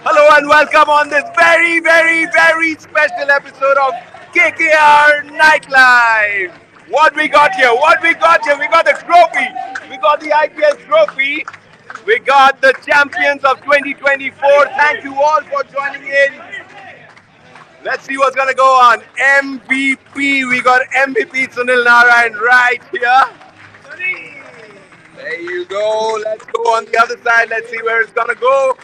Hello and welcome on this very, very, very special episode of KKR Nightlife. What we got here? What we got here? We got the trophy. We got the IPL trophy. We got the champions of 2024. Thank you all for joining in. Let's see what's gonna go on. MVP. We got MVP Sunil Narine right here. There you go. Let's go on the other side. Let's see where it's gonna go.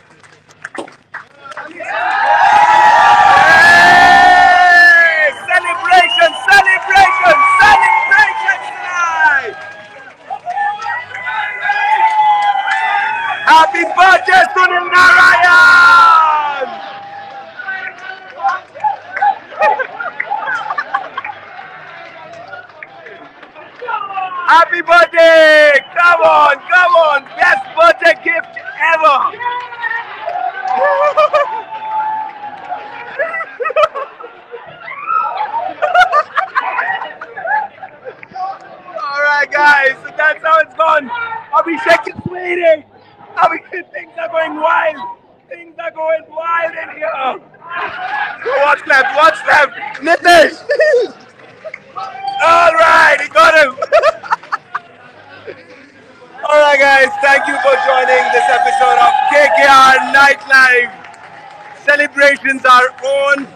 Happy birthday, Sunil Narine! Happy birthday! Come on, come on! Best birthday gift ever! Alright guys, so that's how it's gone. Abhishek is waiting. Abhishek, things are going wild. Things are going wild in here. What's left? What's left? Nitish! Alright, he got him. Alright guys, thank you for joining this episode of KKR Nightlife. Celebrations are on.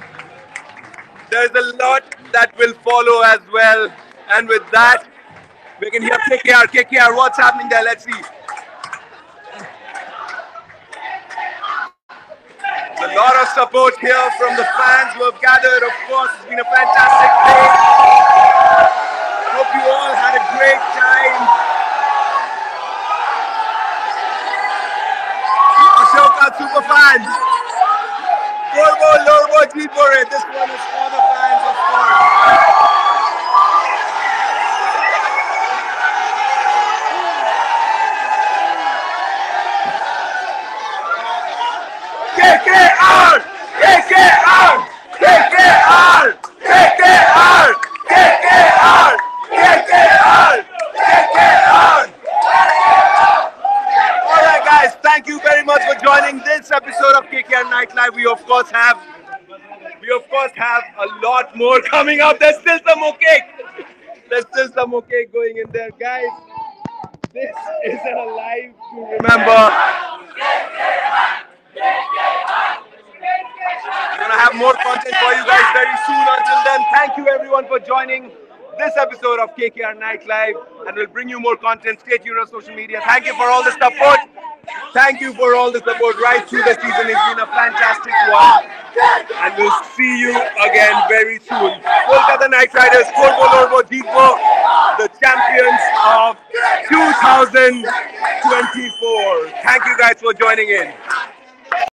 There's a lot that will follow as well. And with that, we can hear KKR. KKR, what's happening there? Let's see. Lot of support here from the fans who have gathered. Of course, it's been a fantastic day. Hope you all had a great time. Ashoka super fans. Korbo, Lorbo, Jeetbo. This one is for the fans, of course. KKR! KKR! KKR! KKR! KKR! KKR! KKR! Alright guys, thank you very much for joining this episode of KKR Nightlife. We of course have we of course have a lot more coming up. There's still some more cake. There's still some more cake going in there, guys. This is a live to remember. Have more content for you guys very soon. Until then, thank you everyone for joining this episode of KKR Night Live, and we'll bring you more content. Stay tuned on social media. Thank you for all the support. Thank you for all the support right through the season. It's been a fantastic one, and we'll see you again very soon. Kolkata Knight Riders, Korbo Lorbo Jeetbo, the champions of 2024. Thank you guys for joining in.